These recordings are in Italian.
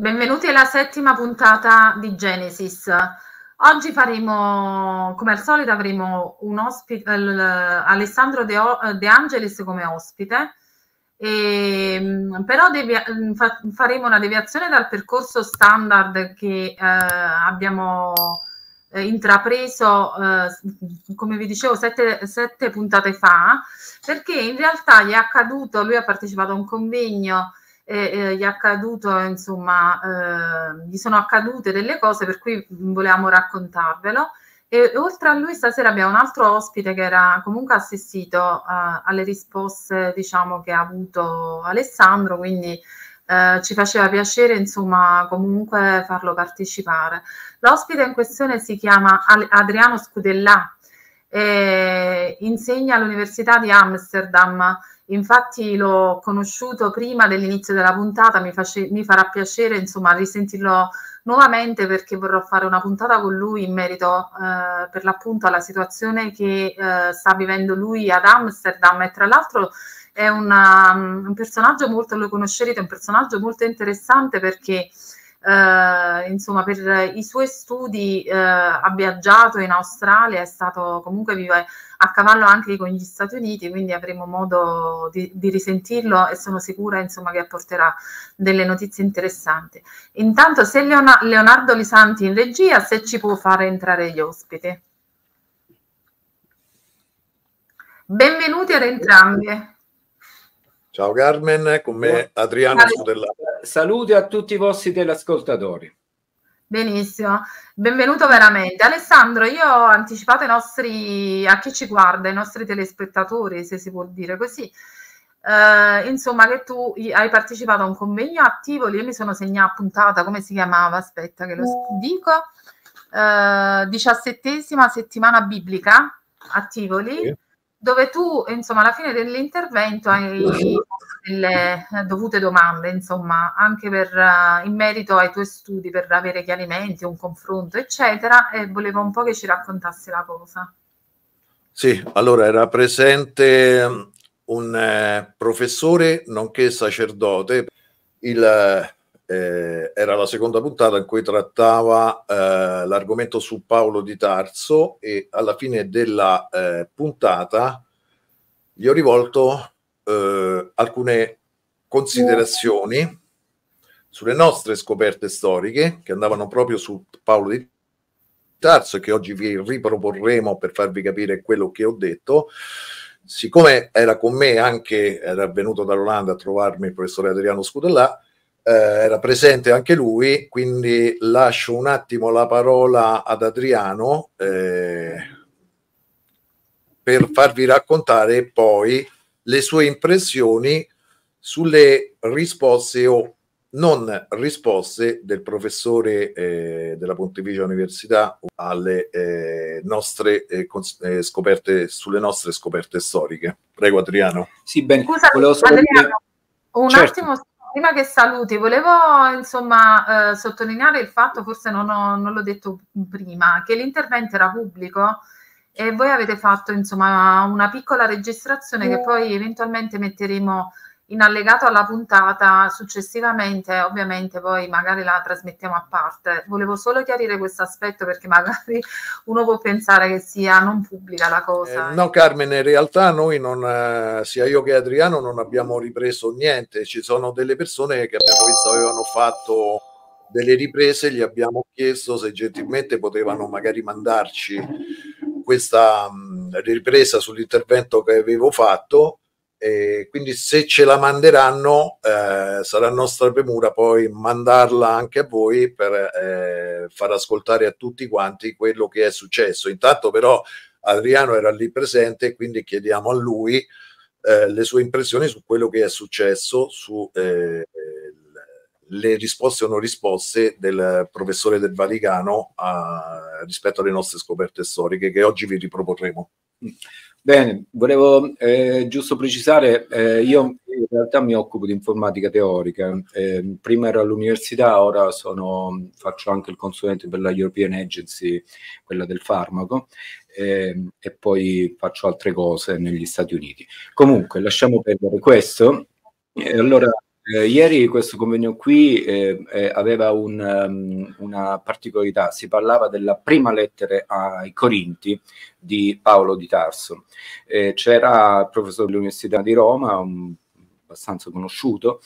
Benvenuti alla settima puntata di Genesis. Oggi faremo, come al solito, avremo un ospite, Alessandro De, De Angelis come ospite, e, però devia, fa, faremo una deviazione dal percorso standard che eh, abbiamo eh, intrapreso, eh, come vi dicevo, sette, sette puntate fa, perché in realtà gli è accaduto, lui ha partecipato a un convegno e, eh, gli è accaduto, insomma, eh, gli sono accadute delle cose per cui volevamo raccontarvelo. E oltre a lui stasera abbiamo un altro ospite che era comunque assistito uh, alle risposte, diciamo, che ha avuto Alessandro, quindi uh, ci faceva piacere, insomma, comunque farlo partecipare. L'ospite in questione si chiama Adriano Scudellà, insegna all'Università di Amsterdam. Infatti l'ho conosciuto prima dell'inizio della puntata, mi, face, mi, farà piacere insomma risentirlo nuovamente perché vorrò fare una puntata con lui in merito eh, per l'appunto alla situazione che eh, sta vivendo lui ad Amsterdam. E tra l'altro è una, un personaggio molto, lo conoscerete, un personaggio molto interessante perché eh, insomma, per i suoi studi eh, ha viaggiato in Australia, è stato comunque vive a cavallo anche con gli Stati Uniti, quindi avremo modo di, di risentirlo e sono sicura insomma, che apporterà delle notizie interessanti. Intanto se Leona, Leonardo Lisanti in regia, se ci può fare entrare gli ospiti. Benvenuti ad entrambi. Ciao Carmen, con me Adriano Scudellà. Saluti a tutti i vostri teleascoltatori. Benissimo, benvenuto veramente. Alessandro, io ho anticipato i nostri, a chi ci guarda, i nostri telespettatori, se si può dire così, eh, insomma che tu hai partecipato a un convegno attivo, io mi sono segnata puntata, come si chiamava? Aspetta che lo dico, eh, diciassettesima settimana biblica a Tivoli. Sì dove tu, insomma, alla fine dell'intervento hai delle dovute domande, insomma, anche per, uh, in merito ai tuoi studi, per avere chiarimenti, un confronto, eccetera, e volevo un po' che ci raccontassi la cosa. Sì, allora era presente um, un eh, professore nonché sacerdote, il eh, era la seconda puntata in cui trattava eh, l'argomento su Paolo di Tarso e alla fine della eh, puntata gli ho rivolto eh, alcune considerazioni sulle nostre scoperte storiche che andavano proprio su Paolo di Tarso e che oggi vi riproporremo per farvi capire quello che ho detto. Siccome era con me anche, era venuto dall'Olanda a trovarmi il professore Adriano Scudellà, eh, era presente anche lui, quindi lascio un attimo la parola ad Adriano eh, per farvi raccontare poi le sue impressioni sulle risposte o non risposte del professore eh, della Pontificia Università alle eh, nostre eh, cons- eh, scoperte sulle nostre scoperte storiche. Prego Adriano. Sì, bene. Scusa, Volevo Adriano, un certo. attimo prima che saluti, volevo insomma eh, sottolineare il fatto, forse non, ho, non l'ho detto prima, che l'intervento era pubblico e voi avete fatto insomma una piccola registrazione che poi eventualmente metteremo in allegato alla puntata successivamente, ovviamente poi magari la trasmettiamo a parte. Volevo solo chiarire questo aspetto perché magari uno può pensare che sia non pubblica la cosa. Eh, no Carmen, in realtà noi non, eh, sia io che Adriano non abbiamo ripreso niente, ci sono delle persone che abbiamo visto avevano fatto delle riprese, gli abbiamo chiesto se gentilmente potevano magari mandarci questa mh, ripresa sull'intervento che avevo fatto e quindi se ce la manderanno eh, sarà nostra premura poi mandarla anche a voi per eh, far ascoltare a tutti quanti quello che è successo. Intanto però Adriano era lì presente, quindi chiediamo a lui eh, le sue impressioni su quello che è successo, su eh, risposte o non risposte del professore del Vaticano a, rispetto alle nostre scoperte storiche che oggi vi riproporremo. Bene, volevo eh, giusto precisare, eh, io in realtà mi occupo di informatica teorica, eh, prima ero all'università, ora sono, faccio anche il consulente per la European Agency, quella del farmaco, ehm, e poi faccio altre cose negli Stati Uniti. Comunque, lasciamo perdere questo. allora, eh, ieri questo convegno qui eh, eh, aveva un, um, una particolarità, si parlava della prima lettera ai Corinti di Paolo di Tarso. Eh, c'era il professore dell'Università di Roma, un, abbastanza conosciuto,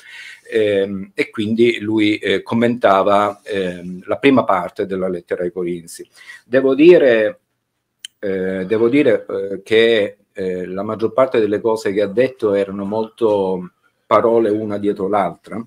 ehm, e quindi lui eh, commentava ehm, la prima parte della lettera ai Corinzi. Devo dire, eh, devo dire che la maggior parte delle cose che ha detto erano molto parole una dietro l'altra.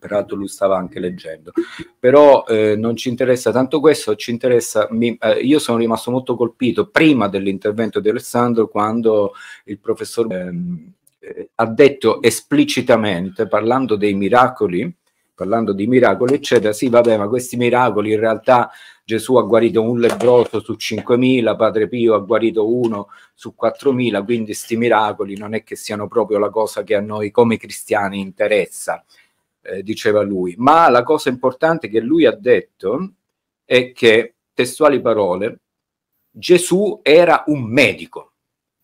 Peraltro lui stava anche leggendo, però eh, non ci interessa tanto questo, ci interessa, mi, eh, io sono rimasto molto colpito prima dell'intervento di Alessandro quando il professor ehm, eh, ha detto esplicitamente, parlando dei miracoli, parlando di miracoli, eccetera, sì, vabbè, ma questi miracoli in realtà Gesù ha guarito un lebroso su 5.000, Padre Pio ha guarito uno su 4.000, quindi questi miracoli non è che siano proprio la cosa che a noi come cristiani interessa, eh, diceva lui. Ma la cosa importante che lui ha detto è che, testuali parole, Gesù era un medico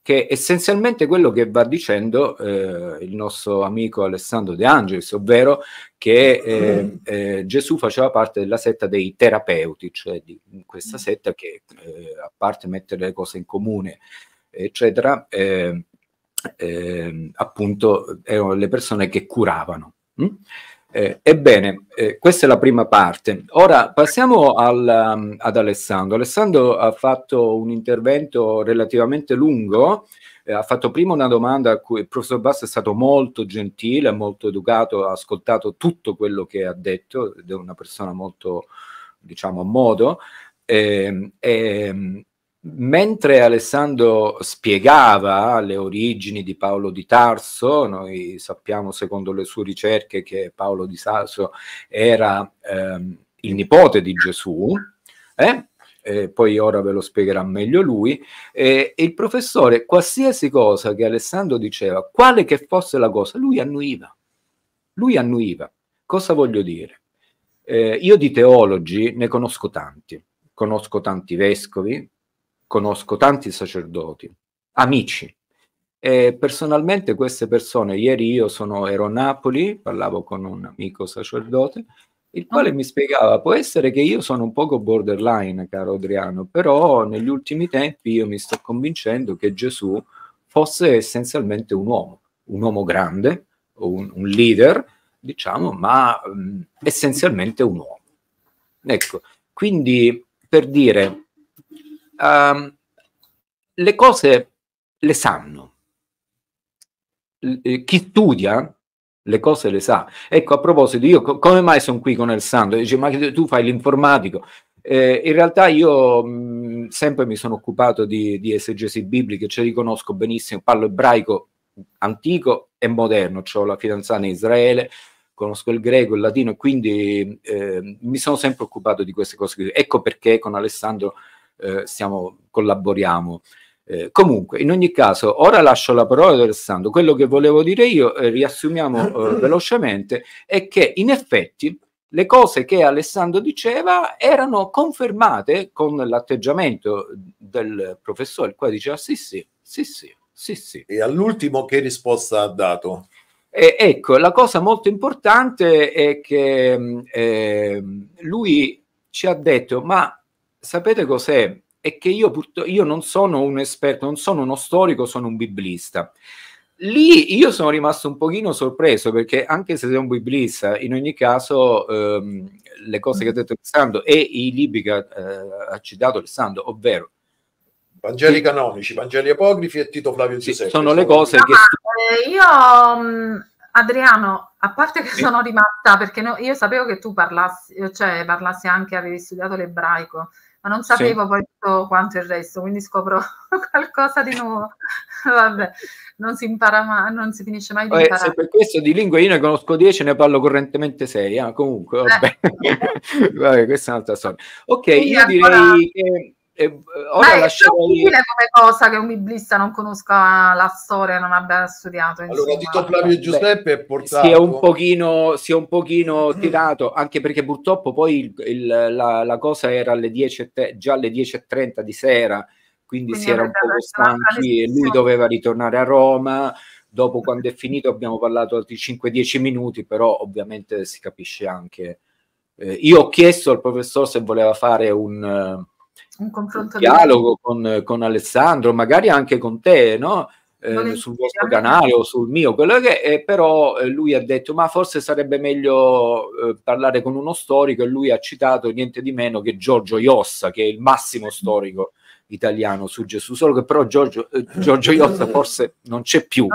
che è essenzialmente quello che va dicendo eh, il nostro amico Alessandro De Angelis, ovvero che eh, eh, Gesù faceva parte della setta dei terapeuti, cioè di questa setta che eh, a parte mettere le cose in comune, eccetera, eh, eh, appunto erano le persone che curavano. Hm? Eh, ebbene, eh, questa è la prima parte. Ora passiamo al, um, ad Alessandro. Alessandro ha fatto un intervento relativamente lungo, eh, ha fatto prima una domanda a cui il professor Basso è stato molto gentile, molto educato, ha ascoltato tutto quello che ha detto, ed è una persona molto, diciamo, a modo. Eh, eh, Mentre Alessandro spiegava le origini di Paolo di Tarso, noi sappiamo secondo le sue ricerche che Paolo di Tarso era ehm, il nipote di Gesù, eh? Eh, poi ora ve lo spiegherà meglio lui, eh, il professore, qualsiasi cosa che Alessandro diceva, quale che fosse la cosa, lui annuiva. Lui annuiva. Cosa voglio dire? Eh, io di teologi ne conosco tanti, conosco tanti vescovi, conosco tanti sacerdoti, amici. E personalmente queste persone, ieri io sono, ero a Napoli, parlavo con un amico sacerdote, il quale ah. mi spiegava, può essere che io sono un poco borderline, caro Adriano, però negli ultimi tempi io mi sto convincendo che Gesù fosse essenzialmente un uomo, un uomo grande, un, un leader, diciamo, ma um, essenzialmente un uomo. Ecco, quindi per dire, um, le cose le sanno. Eh, chi studia le cose le sa. Ecco, a proposito, io come mai sono qui con Alessandro? Dice, ma tu fai l'informatico. Eh, in realtà io mh, sempre mi sono occupato di, di esegesi bibliche, ci riconosco benissimo, parlo ebraico antico e moderno, ho la fidanzata in Israele, conosco il greco, il latino quindi eh, mi sono sempre occupato di queste cose. Ecco perché con Alessandro eh, stiamo, collaboriamo. Eh, comunque, in ogni caso, ora lascio la parola ad Alessandro. Quello che volevo dire io, eh, riassumiamo eh, velocemente, è che in effetti le cose che Alessandro diceva erano confermate con l'atteggiamento del professore, il quale diceva sì, sì, sì, sì, sì, sì. E all'ultimo che risposta ha dato? E, ecco, la cosa molto importante è che eh, lui ci ha detto, ma sapete cos'è? È che io, io non sono un esperto, non sono uno storico, sono un biblista. Lì io sono rimasto un pochino sorpreso perché anche se sei un biblista, in ogni caso ehm, le cose che ha detto Alessandro e i libri che eh, ha citato Alessandro, ovvero Vangeli canonici, Vangeli apocrifi e Tito Flavio Giuseppe. Sono le cose no, che... Eh, io, mm, Adriano, a parte che sono rimasta, perché no, io sapevo che tu parlassi, cioè parlassi anche, avevi studiato l'ebraico, ma non sapevo sì. poi tutto quanto il resto, quindi scopro qualcosa di nuovo. Vabbè, non si impara mai, non si finisce mai di eh, imparare. per questo di lingue io ne conosco 10 ne parlo correntemente 6, ah, comunque, vabbè. Eh. vabbè, questa è un'altra storia. Ok, quindi io ancora... direi che e, ora Ma è possibile come cosa che un biblista non conosca la storia, non abbia studiato. Insomma. Allora, Tito Flavio Giuseppe è portato... Si è un pochino, si è un pochino tirato, anche perché purtroppo poi il, il, la, la, cosa era alle 10, già alle 10.30 di sera, quindi, quindi si era un po' stanchi e lui doveva ritornare a Roma, dopo quando è finito abbiamo parlato altri 5-10 minuti, però ovviamente si capisce anche. Eh, io ho chiesto al professor se voleva fare un, un confronto un dialogo con, con, Alessandro, magari anche con te, no? Eh, sul vostro canale o sul mio, quello che è, però eh, lui ha detto ma forse sarebbe meglio eh, parlare con uno storico e lui ha citato niente di meno che Giorgio Iossa, che è il massimo storico italiano su Gesù, solo che però Giorgio, eh, Giorgio Iossa forse non c'è più.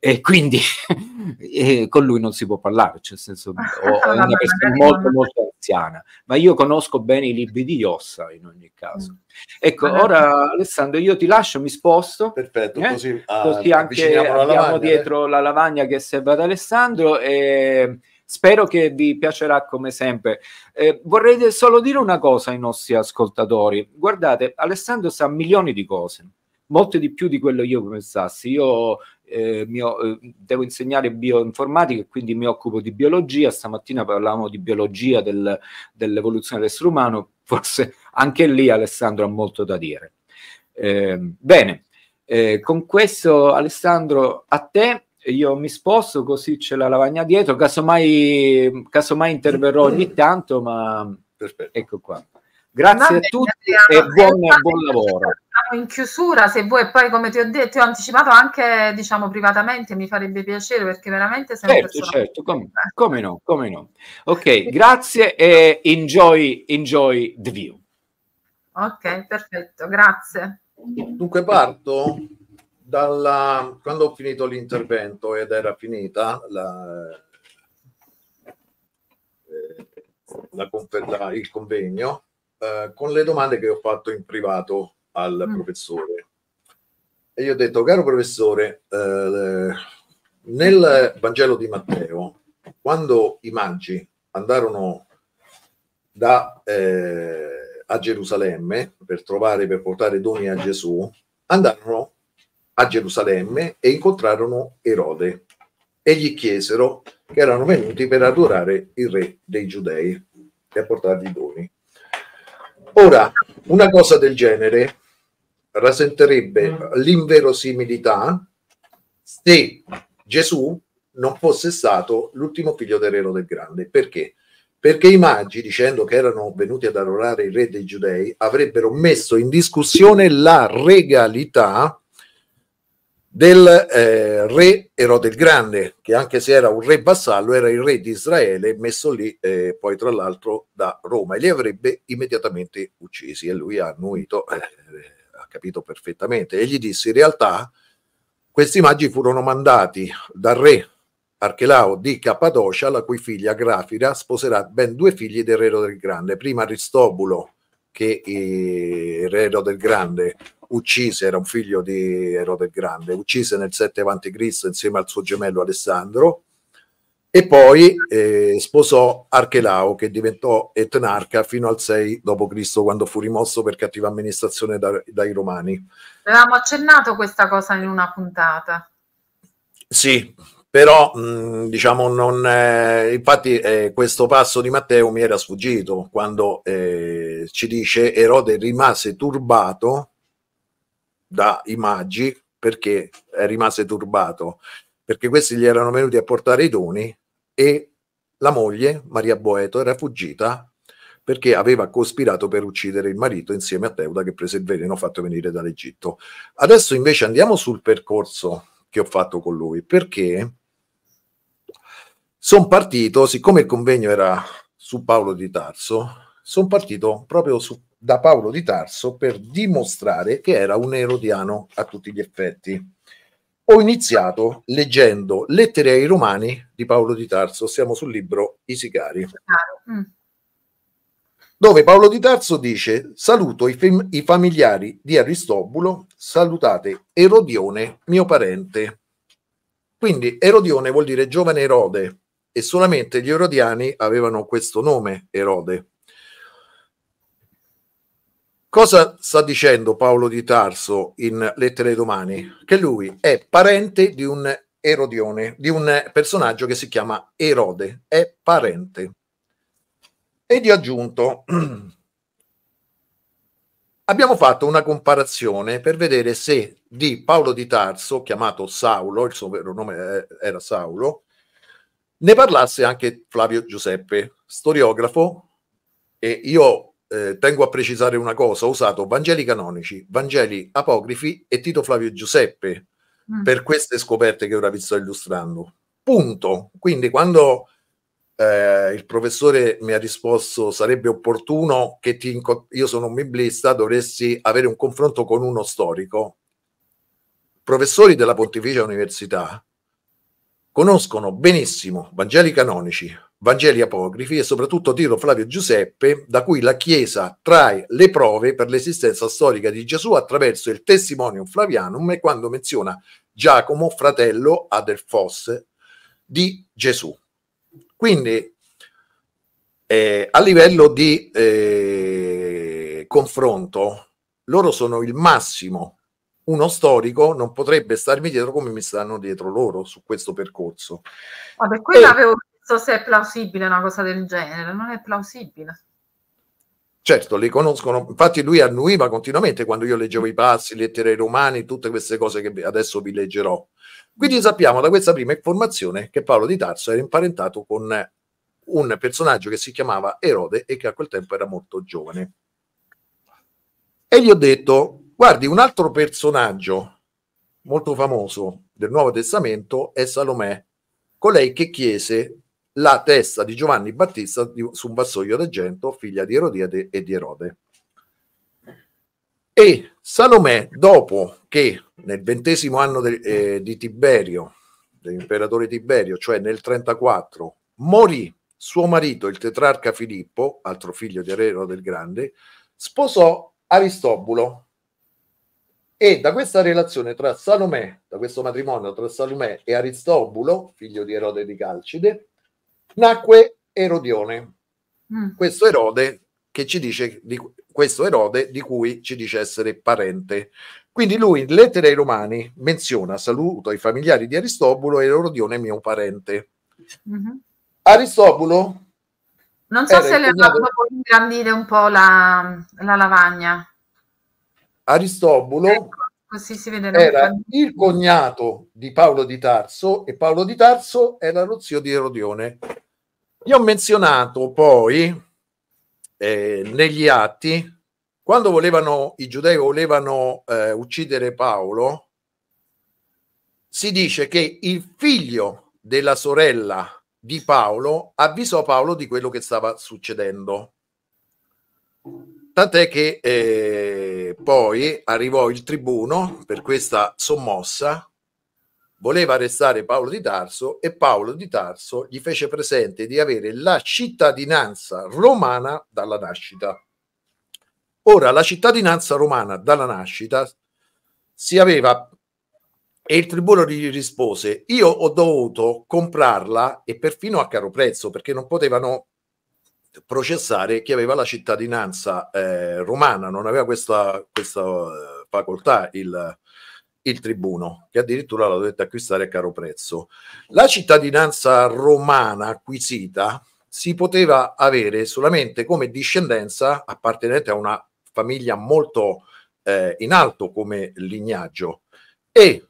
E quindi e con lui non si può parlare, cioè nel senso o, è una persona molto molto anziana, ma io conosco bene i libri di Iossa in ogni caso. Mm. Ecco, ora Alessandro io ti lascio, mi sposto. Perfetto, eh? così, ah, così anche abbiamo lavagna, dietro eh? la lavagna che serve ad Alessandro e spero che vi piacerà come sempre. Eh, vorrei solo dire una cosa ai nostri ascoltatori. Guardate, Alessandro sa milioni di cose molte di più di quello io pensassi. Io eh, mio, eh, devo insegnare bioinformatica e quindi mi occupo di biologia. Stamattina parlavamo di biologia del, dell'evoluzione dell'essere umano, forse anche lì Alessandro ha molto da dire. Eh, bene, eh, con questo Alessandro a te. Io mi sposto così c'è la lavagna dietro, casomai, casomai interverrò ogni tanto, ma Perfetto. ecco qua. Grazie bene, a tutti e buon, buon lavoro in chiusura, se vuoi, poi come ti ho detto, ti ho anticipato anche diciamo privatamente, mi farebbe piacere perché veramente sei certo, certo, come, come, no, come no. Ok, grazie e enjoy, enjoy the view. Ok, perfetto, grazie. Dunque parto dalla quando ho finito l'intervento ed era finita la, eh, la, la, il convegno eh, con le domande che ho fatto in privato al mm. professore. E io ho detto, caro professore, eh, nel Vangelo di Matteo, quando i magi andarono da, eh, a Gerusalemme per trovare, per portare doni a Gesù, andarono a Gerusalemme e incontrarono Erode e gli chiesero che erano venuti per adorare il re dei giudei e a portargli doni. Ora, una cosa del genere rasenterebbe mm. l'inverosimilità se Gesù non fosse stato l'ultimo figlio del Re del Grande. Perché? Perché i magi, dicendo che erano venuti ad adorare il re dei giudei, avrebbero messo in discussione la regalità del eh, re Erode il Grande, che anche se era un re vassallo, era il re di Israele, messo lì eh, poi tra l'altro da Roma, e li avrebbe immediatamente uccisi. E lui ha annuito. Eh, capito perfettamente, e gli disse in realtà questi magi furono mandati dal re Archelao di Cappadocia, la cui figlia Grafira sposerà ben due figli del re del Grande, prima Aristobulo che il re del Grande uccise, era un figlio di Erode il Grande, uccise nel 7 a.C. insieme al suo gemello Alessandro, e poi eh, sposò Archelao che diventò etnarca fino al 6 d.C. quando fu rimosso per cattiva amministrazione da, dai romani. Avevamo accennato questa cosa in una puntata. Sì, però mh, diciamo non eh, infatti eh, questo passo di Matteo mi era sfuggito quando eh, ci dice Erode rimase turbato dai magi perché rimase turbato perché questi gli erano venuti a portare i doni e la moglie, Maria Boeto, era fuggita perché aveva cospirato per uccidere il marito insieme a Teuda che prese il veleno fatto venire dall'Egitto. Adesso invece andiamo sul percorso che ho fatto con lui, perché sono partito, siccome il convegno era su Paolo di Tarso, sono partito proprio su, da Paolo di Tarso per dimostrare che era un erodiano a tutti gli effetti ho iniziato leggendo Lettere ai Romani di Paolo di Tarso, siamo sul libro I Sicari, mm. dove Paolo di Tarso dice saluto i, fam- i familiari di Aristobulo, salutate Erodione, mio parente. Quindi Erodione vuol dire giovane Erode e solamente gli erodiani avevano questo nome, Erode. Cosa sta dicendo Paolo di Tarso in Lettere Domani? Che lui è parente di un Erodione, di un personaggio che si chiama Erode, è parente. E gli ho aggiunto, abbiamo fatto una comparazione per vedere se di Paolo di Tarso, chiamato Saulo, il suo vero nome era Saulo, ne parlasse anche Flavio Giuseppe, storiografo, e io eh, tengo a precisare una cosa, ho usato Vangeli canonici, Vangeli apocrifi e Tito Flavio Giuseppe mm. per queste scoperte che ora vi sto illustrando. Punto. Quindi quando eh, il professore mi ha risposto sarebbe opportuno che ti inco- io sono un biblista, dovresti avere un confronto con uno storico. Professori della Pontificia Università conoscono benissimo Vangeli canonici, Vangeli apocrifi e soprattutto Tiro Flavio Giuseppe, da cui la Chiesa trae le prove per l'esistenza storica di Gesù attraverso il Testimonium Flavianum e quando menziona Giacomo, fratello Adelfos di Gesù. Quindi eh, a livello di eh, confronto, loro sono il massimo. Uno storico non potrebbe starmi dietro come mi stanno dietro loro su questo percorso. Vabbè, quello e, avevo visto se è plausibile una cosa del genere, non è plausibile. Certo, li conoscono, infatti lui annuiva continuamente quando io leggevo i passi, lettere romani, tutte queste cose che adesso vi leggerò. Quindi sappiamo da questa prima informazione che Paolo di Tarso era imparentato con un personaggio che si chiamava Erode e che a quel tempo era molto giovane. E gli ho detto, guardi, un altro personaggio molto famoso del Nuovo Testamento è Salomè, colei che chiese la testa di Giovanni Battista su un vassoio d'argento, figlia di Erodiade e di Erode. E Salomè, dopo che nel ventesimo anno de, eh, di Tiberio, dell'imperatore Tiberio, cioè nel 34, morì suo marito, il tetrarca Filippo, altro figlio di Erode del Grande, sposò Aristobulo. E da questa relazione tra Salomè, da questo matrimonio tra Salomè e Aristobulo, figlio di Erode di Calcide, nacque Erodione. Mm. Questo Erode che ci dice di questo Erode di cui ci dice essere parente. Quindi lui in Lettere ai Romani menziona saluto ai familiari di Aristobulo e Erodione mio parente. Mm-hmm. Aristobulo non so se le ha fatto ingrandire un po' la, la lavagna. Aristobulo ecco, era il cognato di Paolo di Tarso e Paolo di Tarso era lo zio di Erodione. Io ho menzionato poi eh, negli atti, quando volevano i giudei volevano eh, uccidere Paolo, si dice che il figlio della sorella di Paolo avvisò Paolo di quello che stava succedendo. Tant'è che eh, poi arrivò il tribuno per questa sommossa voleva arrestare Paolo di Tarso e Paolo di Tarso gli fece presente di avere la cittadinanza romana dalla nascita. Ora, la cittadinanza romana dalla nascita si aveva e il tribuno gli rispose: Io ho dovuto comprarla e perfino a caro prezzo perché non potevano processare chi aveva la cittadinanza eh, romana, non aveva questa, questa eh, facoltà il, il tribuno, che addirittura la dovette acquistare a caro prezzo. La cittadinanza romana acquisita si poteva avere solamente come discendenza appartenente a una famiglia molto eh, in alto come lignaggio e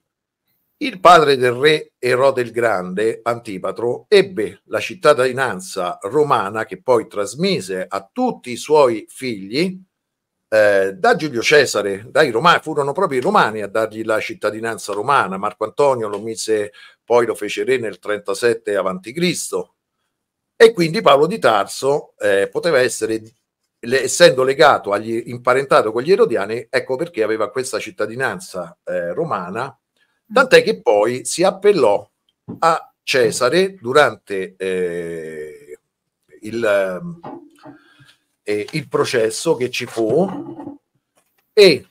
il padre del re Erode il Grande, Antipatro, ebbe la cittadinanza romana che poi trasmise a tutti i suoi figli eh, da Giulio Cesare, dai romani, furono proprio i romani a dargli la cittadinanza romana. Marco Antonio lo mise, poi lo fece re nel 37 a.C. E quindi Paolo di Tarso eh, poteva essere, le, essendo legato, agli, imparentato con gli erodiani, ecco perché aveva questa cittadinanza eh, romana, tant'è che poi si appellò a Cesare durante eh, il eh, il processo che ci fu e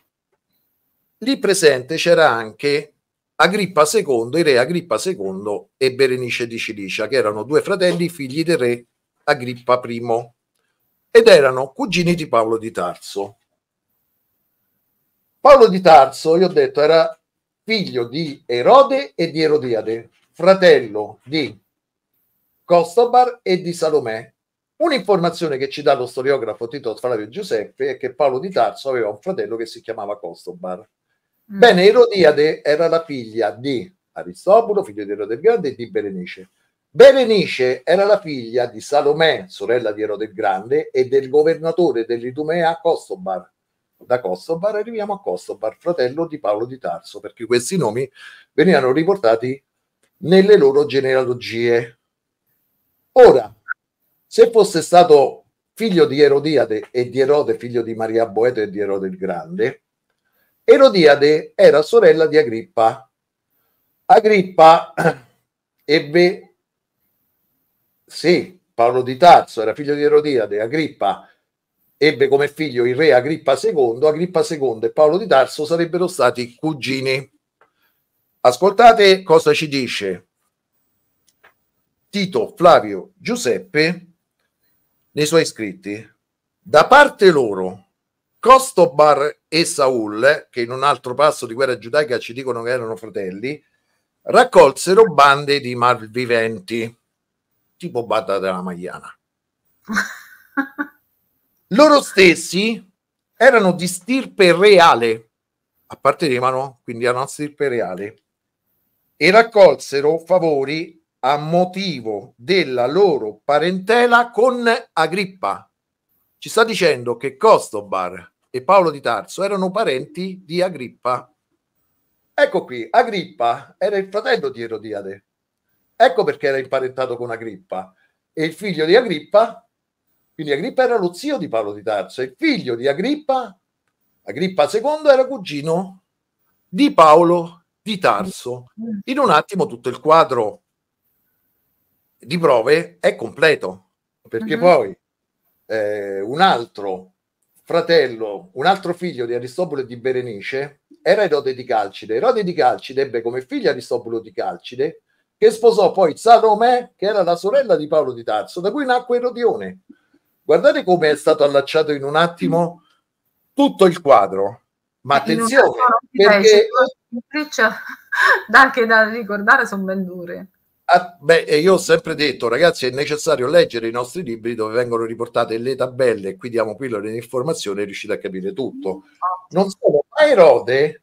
lì presente c'era anche Agrippa II, il re Agrippa II e Berenice di Cilicia, che erano due fratelli figli del re Agrippa I ed erano cugini di Paolo di Tarso. Paolo di Tarso, io ho detto, era figlio di Erode e di Erodiade, fratello di Costabar e di Salomè Un'informazione che ci dà lo storiografo Tito Flavio Giuseppe è che Paolo di Tarso aveva un fratello che si chiamava Costobar. Mm. Bene, Erodiade era la figlia di Aristobolo, figlio di Erode il Grande, e di Berenice. Berenice era la figlia di Salomè, sorella di Erode il Grande, e del governatore dell'Idumea Costobar. Da Costobar arriviamo a Costobar, fratello di Paolo di Tarso, perché questi nomi venivano riportati nelle loro genealogie. Ora, se fosse stato figlio di Erodiade e di Erode, figlio di Maria Boeto e di Erode il Grande, Erodiade era sorella di Agrippa. Agrippa ebbe, sì, Paolo di Tarso era figlio di Erodiade, Agrippa ebbe come figlio il re Agrippa II, Agrippa II e Paolo di Tarso sarebbero stati cugini. Ascoltate cosa ci dice Tito Flavio Giuseppe nei suoi scritti. Da parte loro, Costobar e Saul, che in un altro passo di guerra giudaica ci dicono che erano fratelli, raccolsero bande di malviventi, tipo Bada della Magliana. Loro stessi erano di stirpe reale, appartenevano quindi a una stirpe reale, e raccolsero favori a motivo della loro parentela con Agrippa. Ci sta dicendo che Costobar e Paolo di Tarso erano parenti di Agrippa. Ecco qui, Agrippa era il fratello di Erodiade. Ecco perché era imparentato con Agrippa. E il figlio di Agrippa, quindi Agrippa era lo zio di Paolo di Tarso, e figlio di Agrippa, Agrippa II, era cugino di Paolo di Tarso. In un attimo tutto il quadro di prove è completo, perché uh-huh. poi eh, un altro fratello, un altro figlio di Aristobolo e di Berenice era Erode di Calcide. Erode di Calcide ebbe come figlio Aristobolo di Calcide, che sposò poi Salomè, che era la sorella di Paolo di Tarso, da cui nacque Erodione. Guardate come è stato allacciato in un attimo tutto il quadro. Ma attenzione, perché... Anche da ricordare sono ben dure. Ah, beh, io ho sempre detto, ragazzi, è necessario leggere i nostri libri dove vengono riportate le tabelle qui diamo pillole di informazione e riuscite a capire tutto. Non solo, ma Erode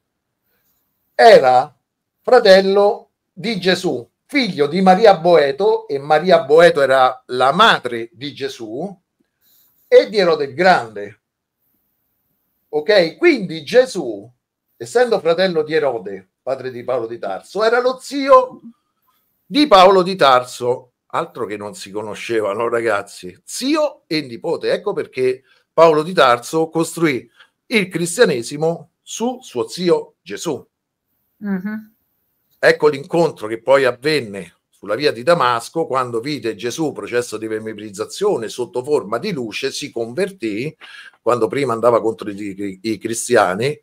era fratello di Gesù, figlio di Maria Boeto, e Maria Boeto era la madre di Gesù, e di Erode il Grande. Ok? Quindi Gesù, essendo fratello di Erode, padre di Paolo di Tarso, era lo zio di Paolo di Tarso, altro che non si conoscevano ragazzi, zio e nipote. Ecco perché Paolo di Tarso costruì il cristianesimo su suo zio Gesù. Mm-hmm. Ecco l'incontro che poi avvenne sulla via di Damasco quando vide Gesù processo di memorizzazione sotto forma di luce, si convertì quando prima andava contro i, i cristiani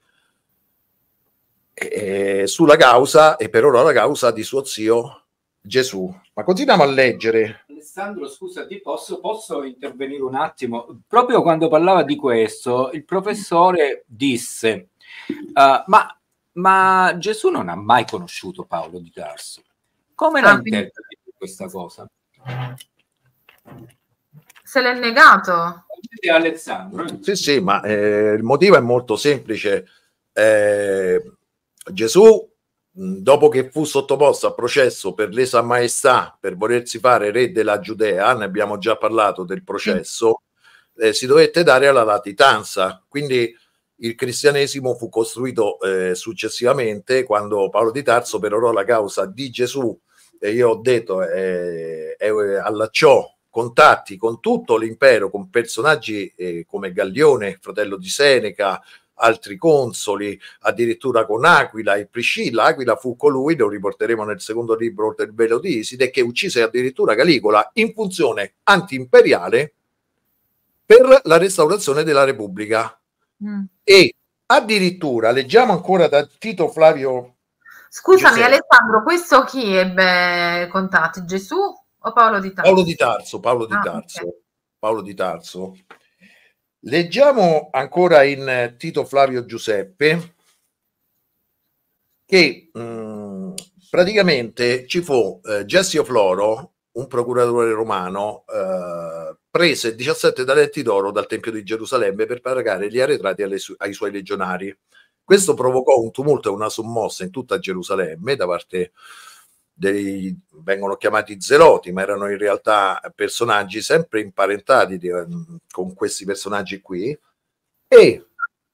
eh, sulla causa e per ora la causa di suo zio Gesù. Ma continuiamo a leggere. Alessandro, scusa, ti posso, posso intervenire un attimo? Proprio quando parlava di questo, il professore disse, uh, ma, ma, Gesù non ha mai conosciuto Paolo di Tarso. Come la ah, interpreti questa cosa? Se l'è negato. Alessandro. Sì, sì, ma eh, il motivo è molto semplice. Eh, Gesù dopo che fu sottoposto a processo per lesa maestà per volersi fare re della Giudea, ne abbiamo già parlato del processo, eh, si dovette dare alla latitanza. Quindi il cristianesimo fu costruito eh, successivamente quando Paolo di Tarso perorò la causa di Gesù e io ho detto eh, allacciò contatti con tutto l'impero, con personaggi eh, come Gallione, fratello di Seneca, altri consoli, addirittura con Aquila e Priscilla. Aquila fu colui, lo riporteremo nel secondo libro del velo di Iside, che uccise addirittura Caligola in funzione anti-imperiale per la restaurazione della Repubblica. Mm. E addirittura, leggiamo ancora da Tito Flavio. Scusami Giuseppe. Alessandro, questo chi ebbe contatti? Gesù o Paolo di Tarso? Paolo di Tarso, Paolo di ah, Tarso. Okay. Paolo di Tarso Leggiamo ancora in Tito Flavio Giuseppe che mh, mm, praticamente ci fu eh, Gessio Floro, un procuratore romano, eh, prese 17 talenti d'oro dal Tempio di Gerusalemme per pagare gli arretrati su- ai suoi legionari. Questo provocò un tumulto e una sommossa in tutta Gerusalemme da parte dei, vengono chiamati zeloti, ma erano in realtà personaggi sempre imparentati di, con questi personaggi qui. E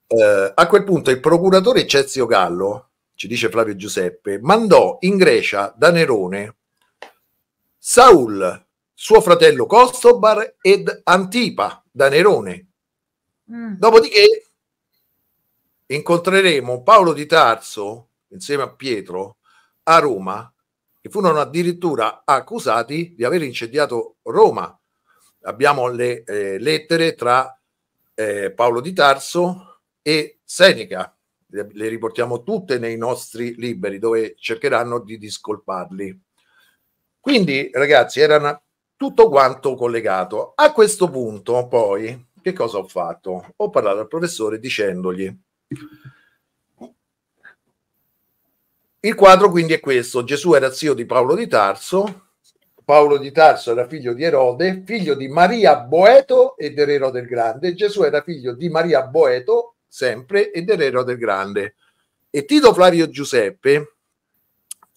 eh, a quel punto il procuratore Cezio Gallo, ci dice Flavio Giuseppe, mandò in Grecia da Nerone Saul, suo fratello Costobar ed Antipa da Nerone. Mm. Dopodiché incontreremo Paolo di Tarso insieme a Pietro a Roma, che furono addirittura accusati di aver incendiato Roma. Abbiamo le eh, lettere tra eh, Paolo di Tarso e Seneca, le, le riportiamo tutte nei nostri libri dove cercheranno di discolparli. Quindi, ragazzi, era tutto quanto collegato. A questo punto, poi, che cosa ho fatto? Ho parlato al professore dicendogli il quadro quindi è questo: Gesù era zio di Paolo di Tarso, Paolo di Tarso era figlio di Erode, figlio di Maria Boeto ed Erero del Grande. Gesù era figlio di Maria Boeto, sempre, ed Erero del Grande. E Tito Flavio Giuseppe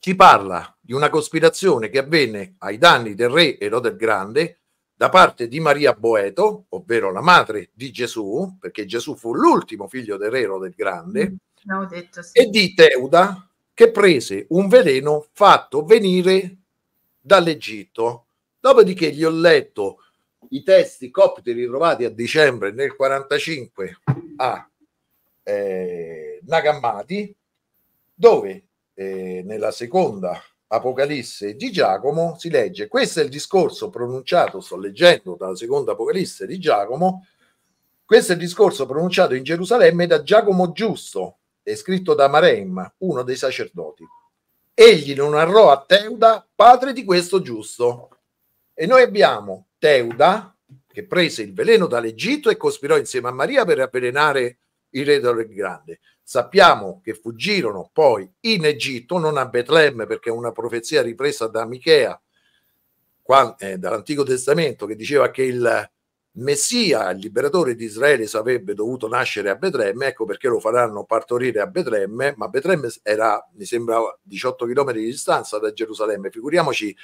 ci parla di una cospirazione che avvenne ai danni del re Erode il Grande da parte di Maria Boeto, ovvero la madre di Gesù, perché Gesù fu l'ultimo figlio del re Erode il Grande, mm, detto, sì. e di Teuda, che prese un veleno fatto venire dall'Egitto. Dopodiché gli ho letto i testi copti ritrovati a dicembre nel 45 a eh, Nagammati, dove eh, nella seconda Apocalisse di Giacomo si legge questo è il discorso pronunciato, sto leggendo dalla seconda Apocalisse di Giacomo, questo è il discorso pronunciato in Gerusalemme da Giacomo Giusto, è scritto da Mareim, uno dei sacerdoti. Egli non narrò a Teuda, padre di questo giusto. E noi abbiamo Teuda, che prese il veleno dall'Egitto e cospirò insieme a Maria per avvelenare il re del grande. Sappiamo che fuggirono poi in Egitto, non a Betlemme, perché è una profezia ripresa da Michea, qua, eh, dall'Antico Testamento, che diceva che il Messia, il liberatore di Israele, sarebbe dovuto nascere a Betlemme, ecco perché lo faranno partorire a Betlemme, ma Betlemme era, mi sembra, 18 km di distanza da Gerusalemme, figuriamoci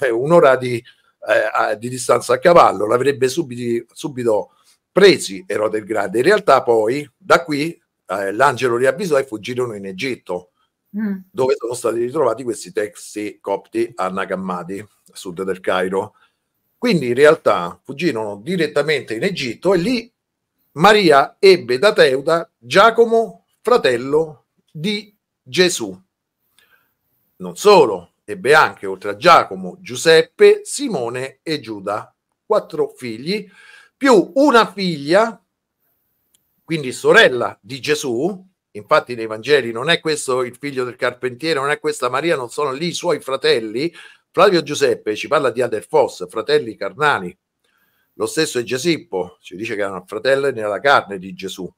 eh, un'ora di, eh, di, distanza a cavallo, l'avrebbe subito, subito presi Erode il Grande. In realtà poi da qui eh, l'angelo li avvisò e fuggirono in Egitto, mm. dove sono stati ritrovati questi testi copti a Nagammadi, a sud del Cairo. Quindi in realtà fuggirono direttamente in Egitto e lì Maria ebbe da Teuda Giacomo, fratello di Gesù. Non solo, ebbe anche oltre a Giacomo Giuseppe, Simone e Giuda, quattro figli, più una figlia quindi sorella di Gesù, infatti nei Vangeli non è questo il figlio del carpentiere, non è questa Maria, non sono lì i suoi fratelli. Flavio Giuseppe ci parla di Adelfos, fratelli carnali. Lo stesso è Gesippo, ci dice che erano fratelli nella carne di Gesù.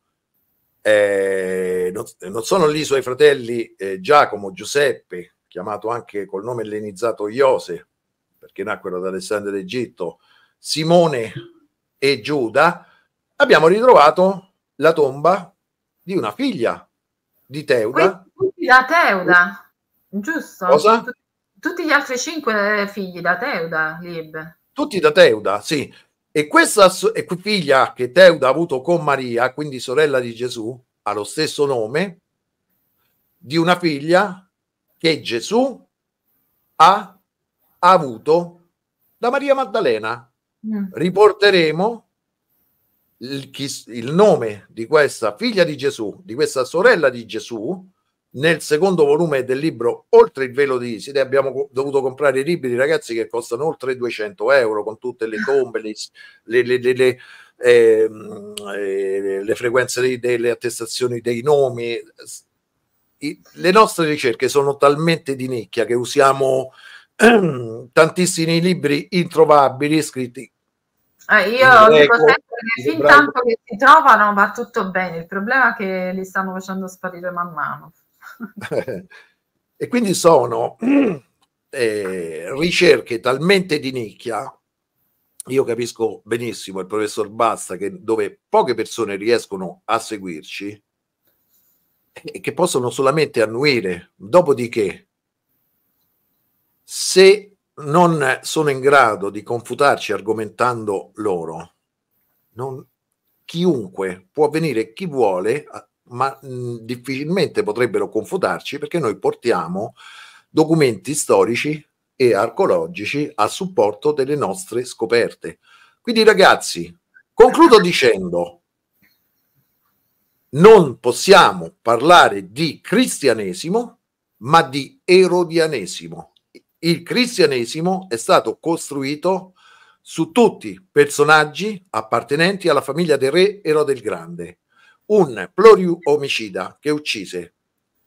Eh, non, non, sono lì i suoi fratelli eh, Giacomo, Giuseppe, chiamato anche col nome ellenizzato Iose, perché nacquero da Alessandro d'Egitto, Simone e Giuda. Abbiamo ritrovato la tomba di una figlia di Teuda. Tutti da Teuda, giusto? Cosa? Tutti gli altri cinque figli da Teuda, Lib. Tutti da Teuda, sì. E questa figlia che Teuda ha avuto con Maria, quindi sorella di Gesù, ha lo stesso nome di una figlia che Gesù ha avuto da Maria Maddalena. Mm. Riporteremo il, il nome di questa figlia di Gesù, di questa sorella di Gesù, nel secondo volume del libro Oltre il velo di Iside abbiamo dovuto comprare i libri ragazzi che costano oltre 200 euro con tutte le tombe, le, le, le, le ehm, eh, frequenze delle attestazioni dei nomi. I, le nostre ricerche sono talmente di nicchia che usiamo tantissimi libri introvabili scritti eh, io dico sempre che fin tanto che si trovano va tutto bene, il problema è che li stanno facendo sparire man mano. e quindi sono eh, ricerche talmente di nicchia io capisco benissimo il professor Basta che dove poche persone riescono a seguirci e che possono solamente annuire. Dopodiché, se non sono in grado di confutarci argomentando loro, non, chiunque può venire chi vuole, ma mh, difficilmente potrebbero confutarci perché noi portiamo documenti storici e archeologici a supporto delle nostre scoperte. Quindi ragazzi, concludo dicendo, non possiamo parlare di cristianesimo, ma di erodianesimo. Il cristianesimo è stato costruito su tutti personaggi appartenenti alla famiglia del re Erode il Grande, un pluriu omicida che uccise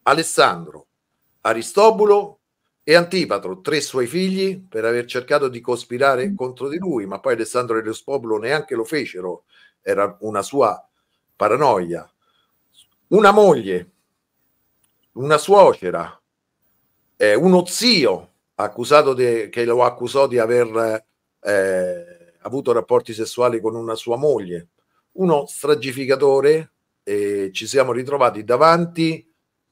Alessandro, Aristobulo e Antipatro, tre suoi figli, per aver cercato di cospirare contro di lui, ma poi Alessandro e Aristobulo neanche lo fecero, era una sua paranoia. Una moglie, una suocera, eh, uno zio accusato de, che lo accusò di aver eh, avuto rapporti sessuali con una sua moglie, uno stragificatore, e ci siamo ritrovati davanti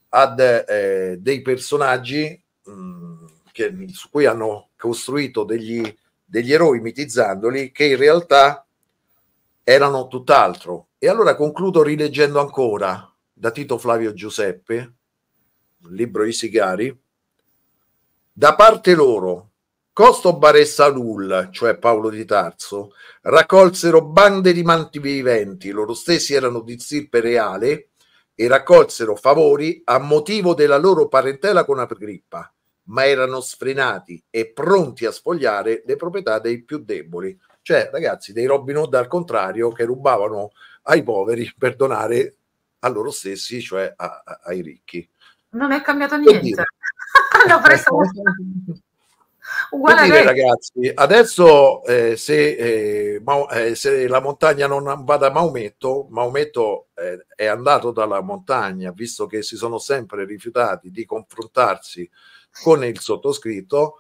ad eh, dei personaggi mh, mm, che, su cui hanno costruito degli, degli eroi mitizzandoli che in realtà erano tutt'altro. E allora concludo rileggendo ancora da Tito Flavio Giuseppe, il libro I Sigari, da parte loro Costo Baressalul, cioè Paolo di Tarso, raccolsero bande di manti viventi, loro stessi erano di stirpe reale e raccolsero favori a motivo della loro parentela con Agrippa, ma erano sfrenati e pronti a sfogliare le proprietà dei più deboli. Cioè, ragazzi, dei Robin Hood al contrario che rubavano ai poveri per donare a loro stessi, cioè a, a, ai ricchi. Non è cambiato niente. Hanno preso Uguale dire, ragazzi, adesso eh, se, eh, ma, eh, se, la montagna non va da Maometto, Maometto eh, è andato dalla montagna, visto che si sono sempre rifiutati di confrontarsi con il sottoscritto.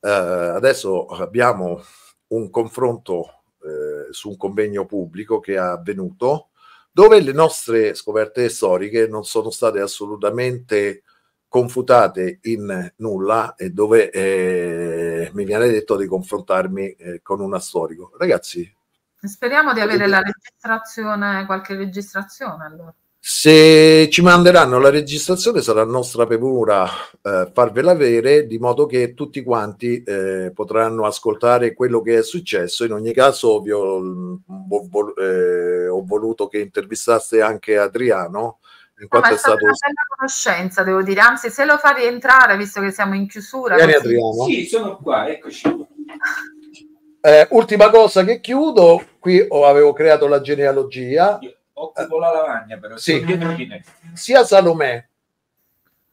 Eh, adesso abbiamo un confronto eh, su un convegno pubblico che è avvenuto, dove le nostre scoperte storiche non sono state assolutamente confutate in nulla e dove eh, mi viene detto di confrontarmi eh, con una storico. Ragazzi, speriamo di avere la registrazione, qualche registrazione allora. Se ci manderanno la registrazione sarà nostra premura eh, farvela avere di modo che tutti quanti eh, potranno ascoltare quello che è successo. In ogni caso ovvio, ho, eh, ho voluto che intervistaste anche Adriano in quanto no, è, stato una bella conoscenza, devo dire. Anzi, se lo fa rientrare, visto che siamo in chiusura. Sì, sono qua, eccoci. Eh, ultima cosa che chiudo, qui ho, avevo creato la genealogia. Io occupo la lavagna, però sì. sia Salomè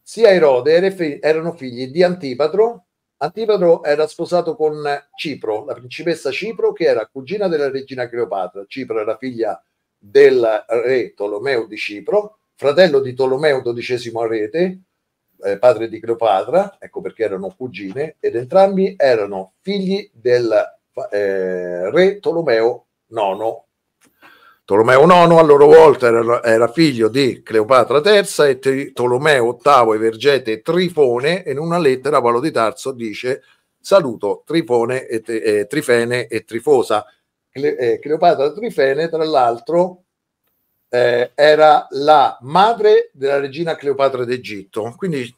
sia Erode erano figli di Antipatro. Antipatro era sposato con Cipro, la principessa Cipro, che era cugina della regina Cleopatra. Cipro era figlia del re Tolomeo di Cipro fratello di Tolomeo XII a rete, eh, padre di Cleopatra, ecco perché erano cugine, ed entrambi erano figli del eh, re Tolomeo IX. Tolomeo IX a loro volta era, era figlio di Cleopatra III e T- Tolomeo VIII Evergete Trifone e in una lettera Paolo di Tarso dice saluto Trifone e, eh, Trifene e Trifosa. Cle- eh, Cleopatra Trifene tra l'altro eh, era la madre della regina Cleopatra d'Egitto. Quindi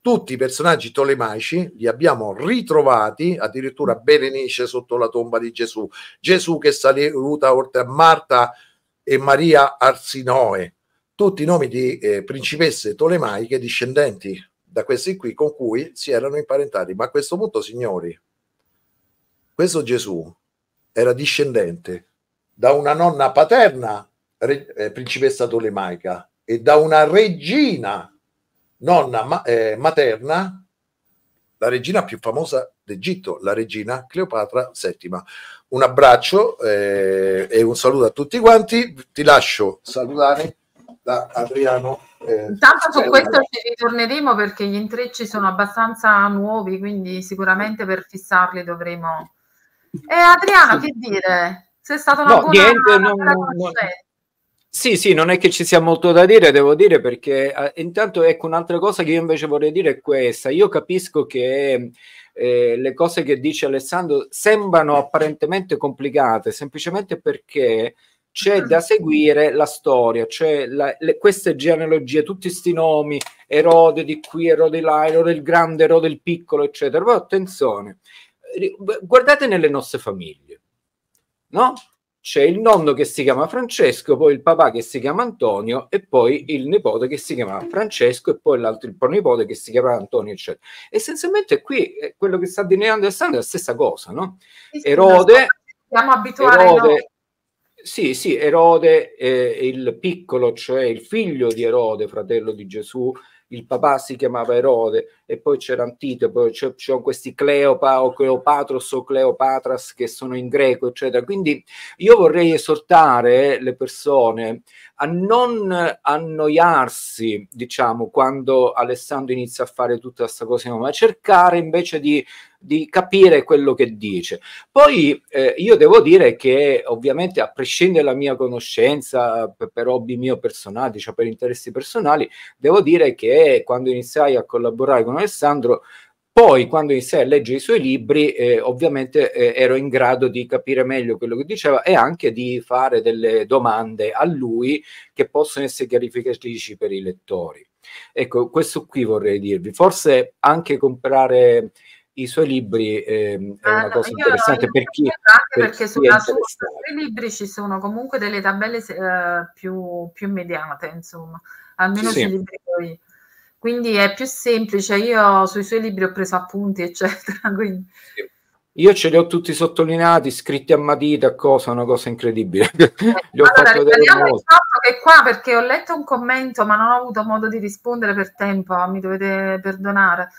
tutti i personaggi tolemaici li abbiamo ritrovati, addirittura Berenice sotto la tomba di Gesù, Gesù che saluta oltre a Marta e Maria Arsinoe, tutti i nomi di eh, principesse tolemaiche discendenti da questi qui con cui si erano imparentati. Ma a questo punto, signori, questo Gesù era discendente da una nonna paterna re, eh, principessa tolemaica e da una regina nonna ma, eh, materna, la regina più famosa d'Egitto, la regina Cleopatra VII. Un abbraccio eh, e un saluto a tutti quanti. Ti lascio salutare da Adriano. Eh, Intanto su questo ci ritorneremo perché gli intrecci sono abbastanza nuovi, quindi sicuramente per fissarli dovremo E Adriano, che dire? Sei stato una no, buona, niente, una non, buona non, sì, sì, non è che ci sia molto da dire, devo dire, perché eh, intanto ecco un'altra cosa che io invece vorrei dire è questa. Io capisco che eh, le cose che dice Alessandro sembrano apparentemente complicate, semplicemente perché c'è da seguire la storia, cioè la, le, queste genealogie, tutti questi nomi, Erode di qui, Erode di là, Erode il grande, Erode il piccolo, eccetera. Però attenzione, guardate nelle nostre famiglie, no? C'è il nonno che si chiama Francesco, poi il papà che si chiama Antonio e poi il nipote che si chiama Francesco e poi l'altro il pronipote che si chiama Antonio, eccetera. Essenzialmente qui quello che sta delineando Alessandro è la stessa cosa, no? Erode, siamo abituati Erode, sì, sì, Erode, eh, il piccolo, cioè il figlio di Erode, fratello di Gesù, il papà si chiamava Erode e poi c'era Antite, poi c'è, questi Cleopa o Cleopatros o Cleopatras che sono in greco, eccetera. Quindi io vorrei esortare le persone a non annoiarsi, diciamo, quando Alessandro inizia a fare tutta questa cosa, ma cercare invece di, di capire quello che dice. Poi eh, io devo dire che ovviamente a prescindere dalla mia conoscenza per, per hobby mio personale, diciamo per interessi personali, devo dire che quando iniziai a collaborare con Alessandro poi, quando iniziai a leggere i suoi libri, eh, ovviamente eh, ero in grado di capire meglio quello che diceva e anche di fare delle domande a lui che possono essere chiarificatrici per i lettori. Ecco, questo qui vorrei dirvi. Forse anche comprare i suoi libri eh, è una ah, cosa interessante per chi anche per perché chi sulla, sui libri ci sono comunque delle tabelle eh, più, più immediate, insomma, almeno sì. sui libri poi quindi è più semplice. Io sui suoi libri ho preso appunti, eccetera. Quindi... Io ce li ho tutti sottolineati, scritti a matita, cosa, una cosa incredibile. Eh, allora, ripetiamo il fatto che qua, perché ho letto un commento, ma non ho avuto modo di rispondere per tempo, mi dovete perdonare.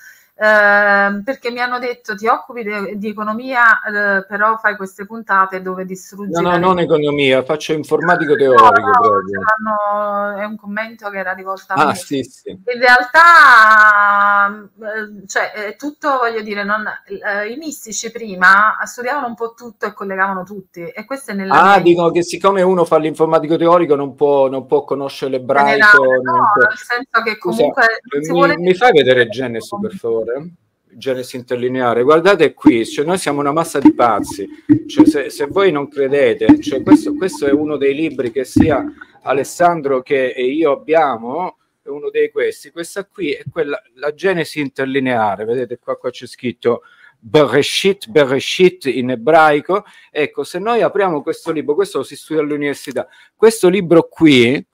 Ehm, perché mi hanno detto ti occupi di, di economia, eh, però fai queste puntate dove distruggi. No, no, non economia, faccio informatico teorico. No, no, è un commento che era rivolto a ah, me. Sì, sì. In realtà, eh, cioè, è tutto, voglio dire, non, eh, i mistici prima studiavano un po' tutto e collegavano tutti. E questo è nella ah, dicono che siccome uno fa l'informatico teorico non può, non può conoscere l'ebraico. No, può... nel senso che comunque. Scusa, mi, vuole... mi fai vedere Genesis, per favore? Genesi interlineare. Guardate qui, cioè noi siamo una massa di pazzi. Cioè, se, se, voi non credete, cioè questo, questo, è uno dei libri che sia Alessandro che io abbiamo, è uno dei questi. Questa qui è quella, la Genesi interlineare. Vedete qua, qua c'è scritto Bereshit, Bereshit in ebraico. Ecco, se noi apriamo questo libro, questo lo si studia all'università, questo libro qui...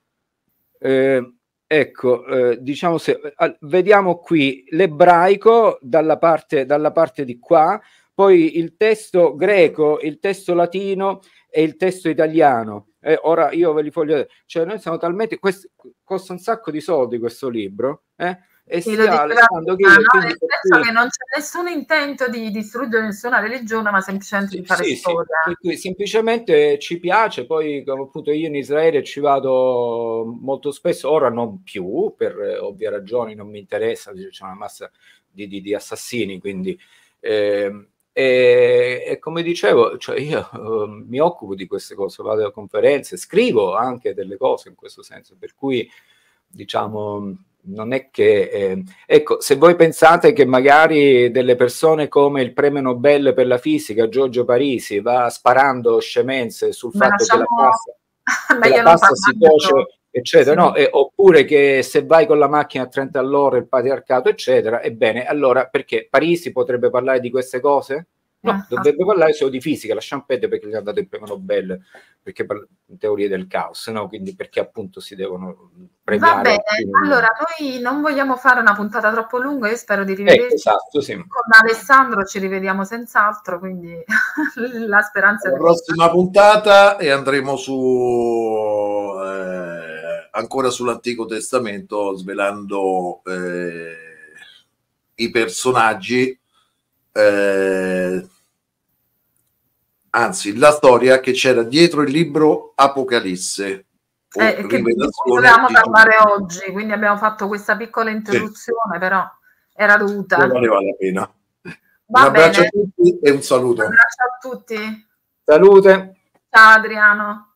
Eh, Ecco, eh, diciamo se vediamo qui l'ebraico dalla parte, dalla parte di qua, poi il testo greco, il testo latino e il testo italiano. Eh, ora io ve li voglio cioè noi siamo talmente questo, costa un sacco di soldi questo libro, eh? E sì, sia Alessandro che, no, nel senso che non c'è nessun intento di distruggere nessuna religione, ma semplicemente sì, di fare sì, storia. Sì. Semplicemente ci piace, poi appunto io in Israele ci vado molto spesso, ora non più, per ovvie ragioni non mi interessa, c'è una massa di, di, di assassini, quindi... Eh, e, e, come dicevo, cioè io uh, mi occupo di queste cose, vado a conferenze, scrivo anche delle cose in questo senso, per cui diciamo non è che eh, ecco se voi pensate che magari delle persone come il premio Nobel per la fisica Giorgio Parisi va sparando scemenze sul Ma fatto lasciamo... che la pasta, che la pasta si cuoce eccetera sì. no? E, oppure che se vai con la macchina a 30 all'ora il patriarcato eccetera ebbene allora perché Parisi potrebbe parlare di queste cose? No, ah, dovrebbe parlare solo di fisica, lasciamo perdere perché gli ha dato il premio Nobel, perché parla di teorie del caos, no? Quindi perché appunto si devono premiare. Va bene, allora noi non vogliamo fare una puntata troppo lunga, io spero di rivederci. Eh, esatto, sì. Con Alessandro ci rivediamo senz'altro, quindi la speranza... La prossima puntata e andremo su... Eh, ancora sull'Antico Testamento, svelando eh, i personaggi eh, anzi la storia che c'era dietro il libro Apocalisse. Eh, che volevamo parlare oggi, quindi abbiamo fatto questa piccola interruzione, sì. però era dovuta. Non valeva la pena. Va un abbraccio bene. a tutti e un saluto. Un abbraccio a tutti. Salute. Ciao Adriano.